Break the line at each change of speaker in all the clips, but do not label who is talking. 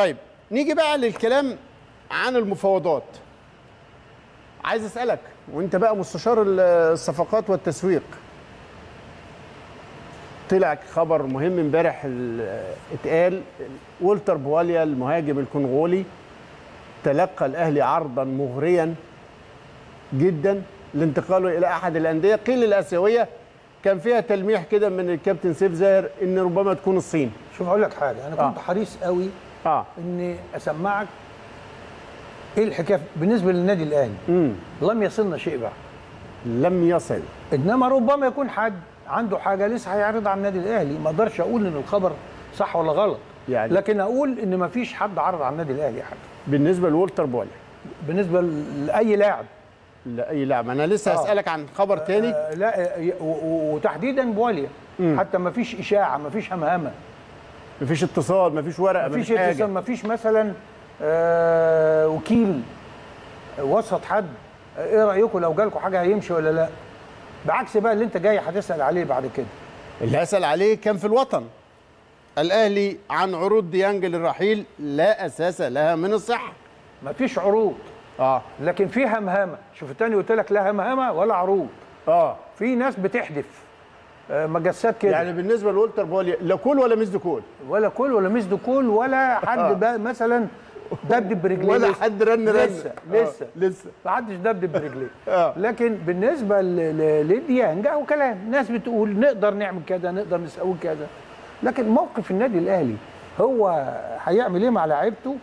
طيب نيجي بقى للكلام عن المفاوضات. عايز أسألك وأنت بقى مستشار الصفقات والتسويق طلع خبر مهم امبارح ال- اتقال والتر بواليا المهاجم الكونغولي تلقى الأهلي عرضا مغريا جدا لانتقاله إلى أحد الأندية. قيل الآسيوية كان فيها تلميح كده من الكابتن سيف زاهر إن ربما تكون الصين.
شوف أقول لك حاجة. أنا كنت
آه.
حريص قوي
آه.
إني أسمعك. إيه الحكاية؟ بالنسبة للنادي
الأهلي
لم يصلنا شيء بعد.
لم يصل.
إنما ربما يكون حد عنده حاجة لسه هيعرضها على النادي الأهلي. ما أقدرش أقول إن الخبر صح ولا غلط
يعني-
لكن أقول إن ما فيش حد عرض على النادي الأهلي حاجة
بالنسبة لولتر بواليا
بالنسبة لأي لاعب.
لأي لاعب. أنا لسه
آه.
هسألك عن خبر تاني.
آه، لا آه، وتحديدا بواليا حتى ما فيش إشاعة ما فيش همهمة.
مفيش اتصال مفيش ورقة
ما فيش
مفيش حاجة
اتصال ما فيش مثلا آه، وكيل وسط حد. إيه رأيكم لو جالكم حاجة هيمشي ولا لا؟ بعكس بقى اللي انت جاي هتسأل عليه بعد كده.
اللي هسأل عليه كان في الوطن. الأهلي عن عروض ديانج للرحيل لا أساس لها من الصحة.
ما فيش عروض.
آه.
لكن في همهمة. شوف التاني قلت لك لا همهمة ولا عروض.
آه.
في ناس بتحدف. مجسات كده.
يعني بالنسبة لولتر بواليا لا كول ولا مزد كول؟
ولا كل ولا مسد كل ولا حد بقى مثلا دبدب برجليه.
ولا
لسه.
حد رن رن.
لسه لسه
آه. لسه.
ما حدش دبدب برجليه.
آه.
لكن بالنسبة ل- ل- لديانج هو كلام ناس بتقول نقدر نعمل كذا نقدر نسوي كذا لكن موقف النادي الأهلي هو هيعمل إيه مع لعيبته؟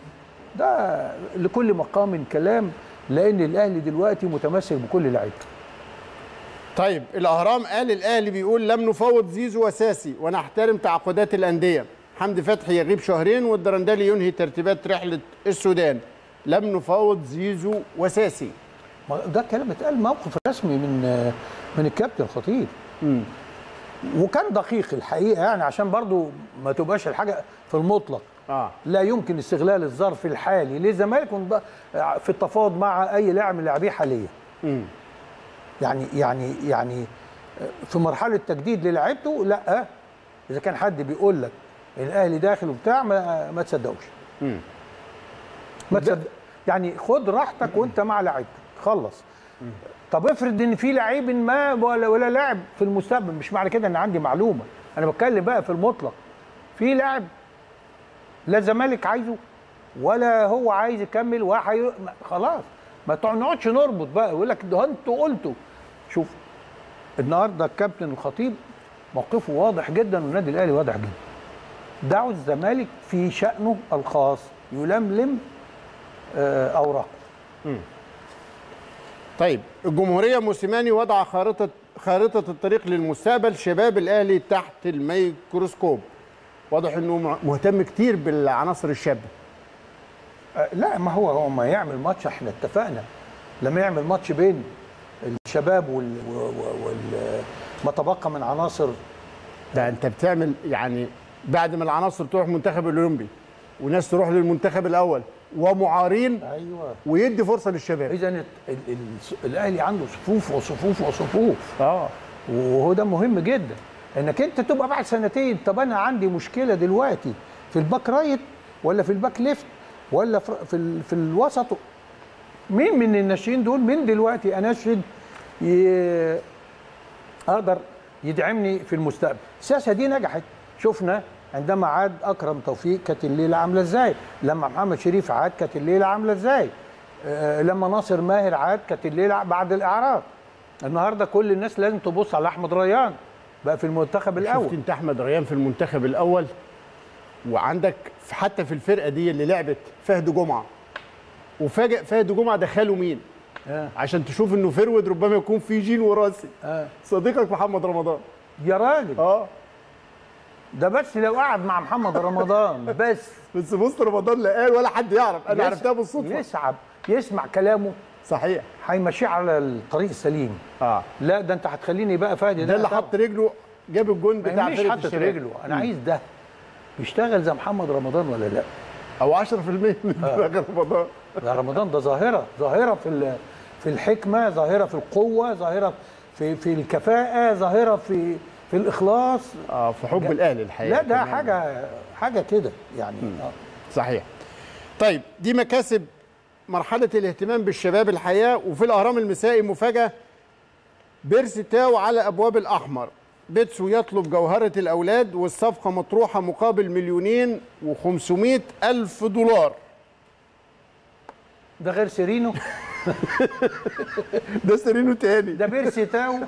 ده لكل مقام كلام لأن الأهلي دلوقتي متمسك بكل لعيبته.
طيب الأهرام قال الاهلي بيقول لم نفوض زيزو وساسي ونحترم تعاقدات الأندية. حمدي فتحي يغيب شهرين والدرندلي ينهي ترتيبات رحلة السودان. لم نفوض زيزو وساسي.
ده كلام اتقال موقف رسمي من من الكابتن خطيب. وكان دقيق الحقيقة يعني عشان برضو ما تبقاش الحاجة في المطلق.
آه.
لا يمكن استغلال الظرف الحالي للزمالك في التفاوض مع أي لاعب من لاعبيه حاليا. يعني يعني يعني في مرحلة تجديد للاعيبته لا إذا كان حد بيقول لك الأهلي داخل وبتاع ما, ما تصدقوش. ما تصدق يعني خد راحتك وانت مع لعيبتك خلص. طب افرض إن في لعيب ما ولا ولا لاعب في المستقبل مش معنى كده إن عندي معلومة. أنا بتكلم بقى في المطلق. في لاعب لا الزمالك عايزه ولا هو عايز يكمل وحي... خلاص. ما تقعد- نقعدش نربط بقى. يقول لك ده أنتوا قلتوا. شوف النهارده الكابتن الخطيب موقفه واضح جدا والنادي الأهلي واضح جدا. دعوا الزمالك في شأنه الخاص يلملم آه، أوراقه.
طيب الجمهورية موسيماني وضع خارطة خارطة الطريق للمستقبل. شباب الأهلي تحت الميكروسكوب. واضح إنه مع- مهتم كتير بالعناصر الشابة.
آه، لا ما هو هو ما يعمل ماتش إحنا اتفقنا. لما يعمل ماتش بين الشباب وال, وال... ما تبقى من عناصر
ده انت بتعمل يعني بعد ما العناصر تروح المنتخب الأولمبي وناس تروح للمنتخب الأول ومعارين
أيوه.
ويدي فرصة للشباب.
اذا ال... ال... ال... الأهلي عنده صفوف وصفوف وصفوف.
آه.
وهو ده مهم جدا. إنك أنت تبقى بعد سنتين طب أنا عندي مشكلة دلوقتي في ال back right ولا في ال back left ولا في في, ال... في الوسط مين من الناشئين دول من دلوقتي أناشد ي... أقدر يدعمني في المستقبل؟ السياسة دي نجحت. شفنا عندما عاد أكرم توفيق كانت الليلة عاملة إزاي؟ لما محمد شريف عاد كانت الليلة عاملة إزاي؟ آه لما ناصر ماهر عاد كانت الليلة بعد الإعراض. النهارده كل الناس لازم تبص على أحمد ريان بقى في المنتخب
شفت
الأول.
أنت أحمد ريان في المنتخب الأول؟ وعندك حتى في الفرقة دي اللي لعبت فهد جمعة. وفاجئ فهد جمعة دخله مين؟
آه.
عشان تشوف إنه برضو ربما يكون في جين وراثي
آه.
صديقك محمد رمضان.
يا راجل.
آه.
ده بس لو قعد مع محمد رمضان بس.
بس بص رمضان لا قال ولا حد يعرف
أنا
عرفتها بالصدفة.
يسعب يسمع كلامه.
صحيح.
هيمشيه على الطريق السليم
آه.
لا ده أنت هتخليني بقى فادي
ده اللي. حط رجله جاب الجون بتاع
حتى
الشباب.
رجله. أنا عايز ده. يشتغل زي محمد رمضان ولا لا؟
أو 10% من دماغ رمضان.
ده رمضان ده ظاهرة ظاهرة في في الحكمة ظاهرة في القوة ظاهرة في في الكفاءة ظاهرة في في الإخلاص.
آه في حب الاهلي الحقيقة
لا ده
كمان.
حاجة حاجة كده يعني. آه.
صحيح. طيب دي مكاسب مرحلة الاهتمام بالشباب الحياة وفي الأهرام المسائي مفاجأة بيرسي تاو على أبواب الأحمر. بيتسو يطلب جوهرة الأولاد والصفقة مطروحة مقابل مليونين و500 ألف دولار.
ده غير سيرينو.
ده سيرينو تاني.
ده بيرسي تاو.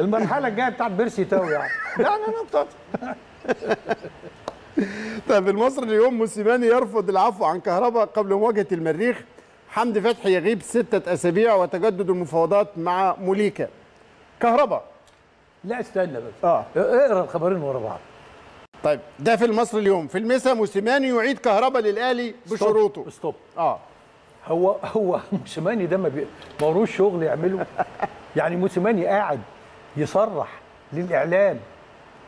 المرحلة الجاية بتاعت بيرسي تاو يعني. يعني أنا بتاعت.
طيب المصري اليوم موسيماني يرفض العفو عن كهرباء قبل مواجهة المريخ. حمدي فتحي يغيب ستة أسابيع وتجدد المفاوضات مع موليكا. كهرباء.
لا استنى بس.
آه.
اقرأ الخبرين ورا بعض.
طيب ده في المصري اليوم. في المسا موسيماني يعيد كهرباء للأهلي بشروطه.
stop.
آه.
هو هو موسيماني ده ما بي- ما وروش شغل يعمله. يعني موسيماني قاعد يصرح للإعلام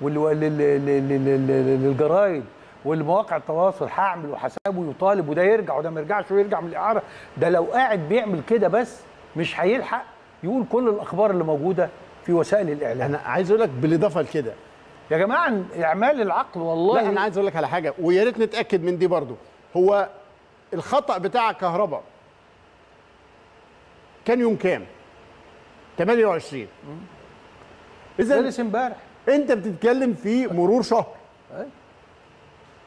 وال- وال- لل- لل- لل- للجرايد والمواقع التواصل هعمل وحسابه ويطالب وده يرجع وده ما يرجعش ويرجع من الإعارة. ده لو قاعد بيعمل كده بس مش هيلحق يقول كل الأخبار اللي موجودة في وسائل الإعلام.
أنا عايز أقول لك بالإضافة لكده
يا جماعة إعمال العقل والله.
لا أنا عايز أقول لك على حاجة ويا ريت نتأكد من دي برضو. هو الخطأ بتاع كهرباء كان يوم كام؟ 28 اذا
جلس امبارح.
أنت بتتكلم في مرور شهر.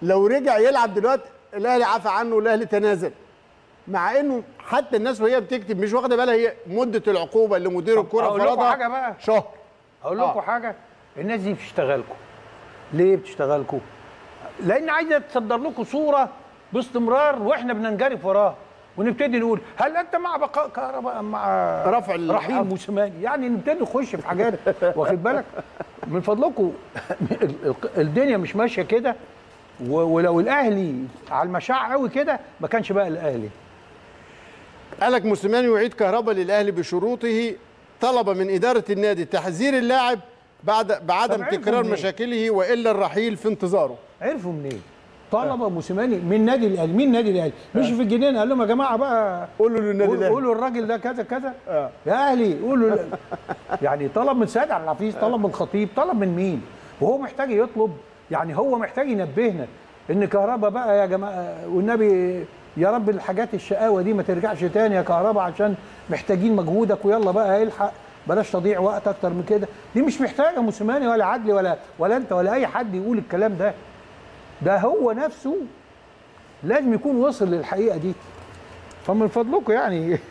لو رجع يلعب دلوقتي الأهلي عفى عنه والأهلي تنازل. مع إنه حتى الناس وهي بتكتب مش واخدة بالها هي مدة العقوبة اللي مدير
لكم
فرضها. شهر.
أقول
آه.
لكم حاجة. الناس دي بتشتغلكم ليه بتشتغلكم لأن عايزة تصدر لكم صورة باستمرار وإحنا بننجرف وراها ونبتدي نقول هل أنت مع بقاء كهرباء؟ مع
رفع
رحيم موسيماني. يعني نبتدي نخش في حاجات واخد بالك؟ من فضلكم ال- ال- الدنيا مش ماشية كده. ولو الأهلي على المشاع قوي كده ما كانش بقى الأهلي.
قالك موسيماني يعيد كهرباء للأهلي بشروطه طلب من إدارة النادي تحذير اللاعب بعد بعدم تكرار؟ مشاكله وإلا الرحيل في انتظاره
عرفوا منين؟ طلبه موسيماني من نادي الأهلي مين نادي الأهلي؟ مشي في الجنينة قال لهم يا جماعة بقى
قولوا للنادي الأهلي
قولوا الراجل ده كذا كذا
آه.
يا أهلي قولوا يعني طلب من سيد عبد الحفيظ طلب من الخطيب طلب من مين وهو محتاج يطلب يعني هو محتاج ينبهنا إن كهربا بقى يا جماعة والنبي يا رب الحاجات الشقاوة دي ما ترجعش تاني يا كهربا عشان محتاجين مجهودك ويلا بقى الحق بلاش تضيع وقت أكتر من كده. دي مش محتاجة موسيماني ولا عدلي ولا ولا أنت ولا أي حد يقول الكلام ده. ده هو نفسه لازم يكون وصل للحقيقة دي. فمن فضلكم يعني.